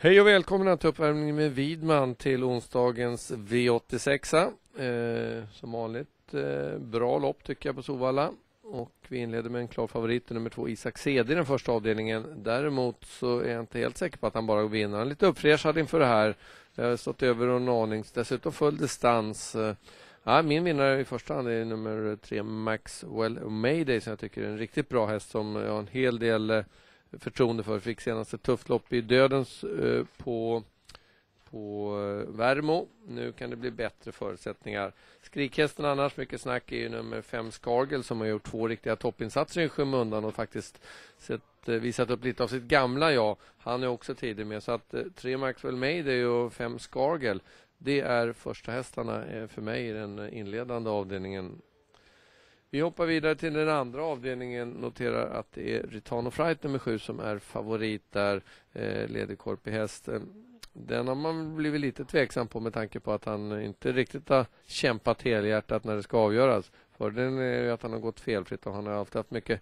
Hej och välkomna till uppvärmningen med Widman till onsdagens V86. Eh, som vanligt eh, bra lopp tycker jag på Sovalla. Och vi inleder med en klar favorit, nummer två Isak Cede i den första avdelningen. Däremot så är jag inte helt säker på att han bara vinner. Han är lite uppfräschad inför det här. Jag har stått över en aning, dessutom full distans. Eh, ja, min vinnare i första hand är nummer tre Maxwell Mayday som jag tycker är en riktigt bra häst som jag har en hel del eh, förtroende för. Fick senast ett tufft lopp i Dödens eh, på, på eh, Värmo. Nu kan det bli bättre förutsättningar. Skrikhästen annars, mycket snack, är ju nummer fem Skargel som har gjort två riktiga toppinsatser i skymundan och faktiskt sett, eh, visat upp lite av sitt gamla jag. Han är också tidig med. Så att eh, tre Maxwell Mayday och fem Skargel det är första hästarna för mig i den inledande avdelningen vi hoppar vidare till den andra avdelningen. Noterar att det är Ritano Fright nummer sju som är favorit där. Eh, leder i häst. Den har man blivit lite tveksam på med tanke på att han inte riktigt har kämpat helhjärtat när det ska avgöras. Fördelen är ju att han har gått felfritt och han har alltid haft mycket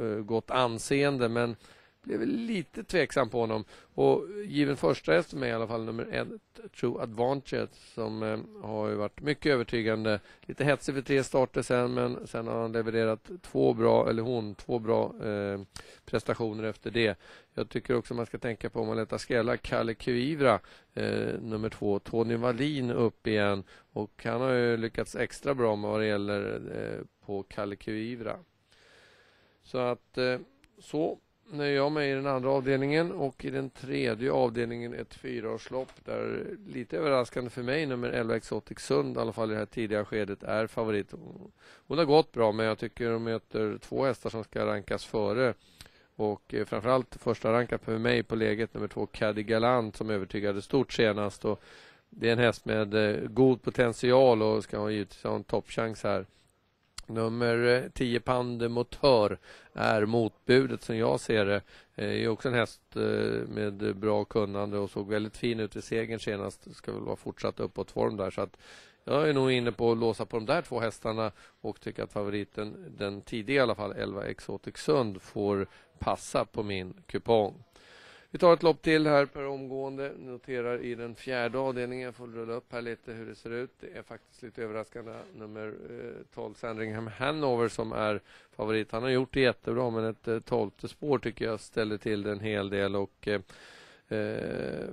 eh, gott anseende. Men blev lite tveksam på honom. Och given första häst med i alla fall nummer ett, True Advantage, som eh, har varit mycket övertygande. Lite hetsig för tre starter sen, men sen har han levererat två bra, eller hon, två bra eh, prestationer efter det. Jag tycker också man ska tänka på om man letar skrälla, Kalle Kuivra, eh, nummer två, Tony Wallin upp igen. Och han har ju lyckats extra bra med vad det gäller eh, på Kalle Kuivra. Så att eh, så nöjer jag mig i den andra avdelningen och i den tredje avdelningen ett fyraårslopp där lite överraskande för mig nummer 11 Exotic Sund i alla fall i det här tidiga skedet är favorit. Hon har gått bra men jag tycker hon möter två hästar som ska rankas före och eh, framförallt första rankat för mig på läget nummer två Caddy Galant som övertygade stort senast och det är en häst med eh, god potential och ska givetvis ha en toppchans här. Nummer eh, 10 Pandemotör är motbudet som jag ser det. Det är också en häst eh, med bra kunnande och såg väldigt fin ut i segern senast. Ska väl vara fortsatt uppåtform där. Så att jag är nog inne på att låsa på de där två hästarna och tycker att favoriten, den tidiga i alla fall, 11 Exotic Sund, får passa på min kupong. Vi tar ett lopp till här per omgående. Noterar i den fjärde avdelningen. Jag får rulla upp här lite hur det ser ut. Det är faktiskt lite överraskande. Nummer eh, 12 Sandringham Hanover som är favorit. Han har gjort det jättebra men ett eh, tolfte spår tycker jag ställer till det en hel del. Och, eh, eh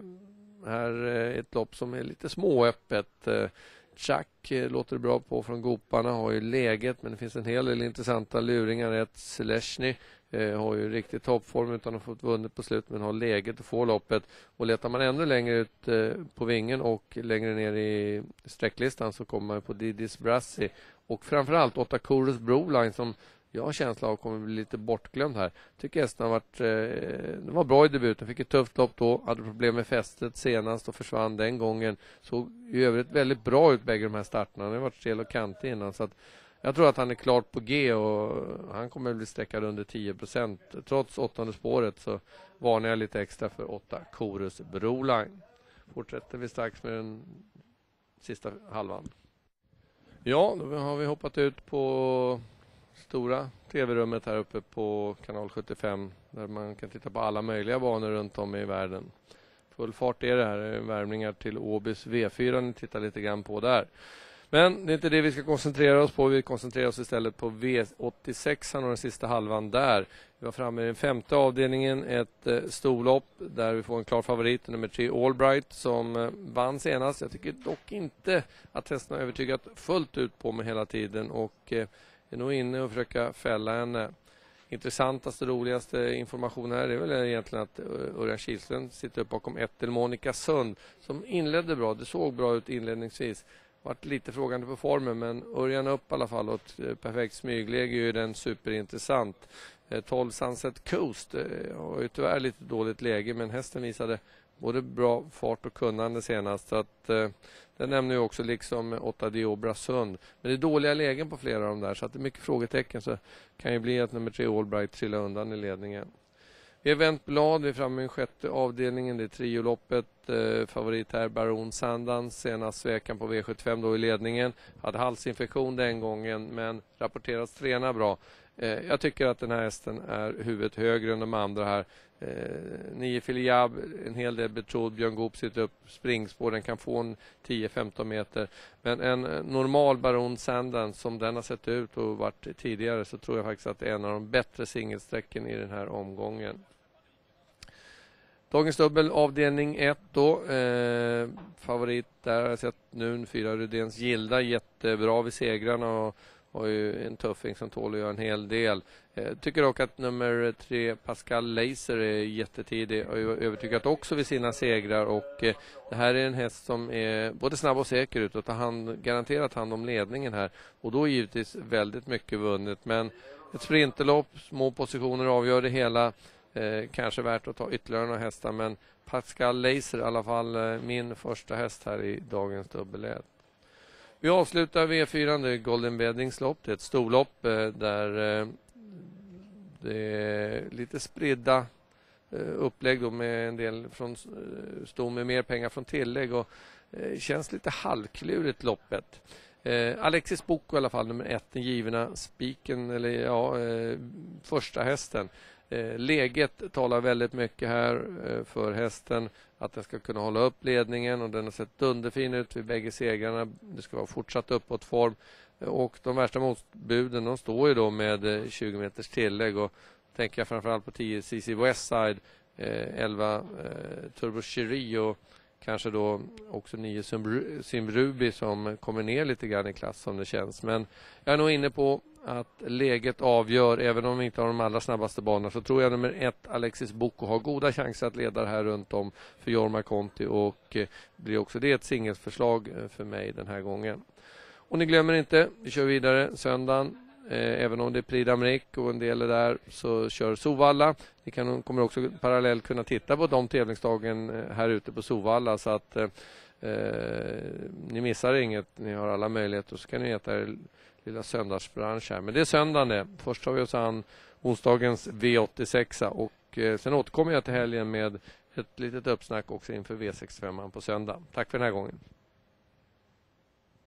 här är ett lopp som är lite småöppet. Chuck låter bra på från Goparna, har ju läget men det finns en hel del intressanta luringar. Ett Selesny Eh, har ju riktig toppform utan att ha fått vunnit på slut men har läget att få loppet. Och letar man ännu längre ut eh, på vingen och längre ner i sträcklistan så kommer man på Didis Brassi och framförallt Otakurus Broline som jag har känsla av kommer bli lite bortglömd här. Tycker hästen har varit... Eh, det var bra i debuten, fick ett tufft lopp då, hade problem med fästet senast och försvann den gången. Såg i övrigt väldigt bra ut bägge de här starterna. Han har varit stel och kantig innan så att jag tror att han är klart på G och han kommer att bli sträckad under 10% Trots åttonde spåret så varnar jag lite extra för åtta korus Broline. Fortsätter vi strax med den sista halvan. Ja, då har vi hoppat ut på stora tv-rummet här uppe på kanal 75 där man kan titta på alla möjliga banor runt om i världen. Full fart är det här, värmningar till Åbys V4 ni tittar lite grann på där. Men det är inte det vi ska koncentrera oss på. Vi koncentrerar oss istället på V86 och den sista halvan där. Vi var framme i den femte avdelningen, ett eh, storlopp där vi får en klar favorit, nummer tre Allbright som eh, vann senast. Jag tycker dock inte att hästen har övertygat fullt ut på mig hela tiden och eh, är nog inne och försöka fälla henne. Eh, intressantaste, roligaste informationen här är väl egentligen att eh, Örjan Kihlström sitter upp bakom Ettel Monica Sund som inledde bra. Det såg bra ut inledningsvis varit lite frågande på formen men Örjan upp i alla fall och ett eh, perfekt smygläge är ju den superintressant. Eh, 12 Sunset Coast eh, har ju tyvärr lite dåligt läge men hästen visade både bra fart och kunnande senast. Så att, den nämner ju också liksom 8 Diobra Sund. Men det är dåliga lägen på flera av dem där så att det är mycket frågetecken så kan ju bli att nummer 3 Allbright trillar undan i ledningen. Eventblad, vi är framme i sjätte avdelningen. Det är trioloppet. Eh, favorit här Baron Sandans. Senast veckan på V75 då i ledningen. Hade halsinfektion den gången men rapporteras träna bra. Eh, jag tycker att den här hästen är huvudet högre än de andra här. Eh, nio Filiab, en hel del betrodd. Björn Goop sitter upp springspår. Den kan få en 10-15 meter. Men en eh, normal Baron Sandan som den har sett ut och varit tidigare så tror jag faktiskt att det är en av de bättre singelsträcken i den här omgången. Dagens dubbel avdelning 1 då. Eh, favorit där har jag sett nu, fyra Rudens Gilda, jättebra vid segrarna och har ju en tuffing som tål att göra en hel del. Eh, tycker dock att nummer tre Pascal Laser är jättetidig och övertygat också vid sina segrar och eh, det här är en häst som är både snabb och säker ut och tar hand, garanterat hand om ledningen här och då är givetvis väldigt mycket vunnet men ett sprinterlopp, små positioner avgör det hela. Eh, kanske värt att ta ytterligare några hästar men Pascal Laser i alla fall eh, min första häst här i dagens dubbel Vi avslutar V4, det är Golden Weddings lopp. Det är ett storlopp eh, där eh, det är lite spridda eh, upplägg då med en del från eh, med mer pengar från tillägg och eh, känns lite halvklurigt loppet. Eh, Alexis Boko i alla fall, nummer ett, den givna spiken, eller ja, eh, första hästen. Eh, Läget talar väldigt mycket här eh, för hästen. Att den ska kunna hålla upp ledningen och den har sett dunderfin ut vid bägge segrarna. Det ska vara fortsatt uppåt form. Eh, och de värsta motbuden de står ju då med 20 meters tillägg. Och tänker jag framförallt på 10 CC Westside, 11 Turbo Cherie och kanske då också 9 Simrubi som kommer ner lite grann i klass som det känns. Men jag är nog inne på att läget avgör, även om vi inte har de allra snabbaste banorna, så tror jag nummer ett, Alexis Boko, har goda chanser att leda det här runt om för Jorma Conti och eh, blir också det ett singelförslag eh, för mig den här gången. Och ni glömmer inte, vi kör vidare söndagen. Eh, även om det är Prix d'Amérique och en del är där så kör Sovalla. Ni kan, kommer också parallellt kunna titta på de tävlingsdagen eh, här ute på Sovalla så att eh, Eh, ni missar inget. Ni har alla möjligheter så kan ni äta er lilla söndagsbransch här. Men det är söndagen det. Först tar vi oss an onsdagens V86 och eh, sen återkommer jag till helgen med ett litet uppsnack också inför V65 på söndag. Tack för den här gången.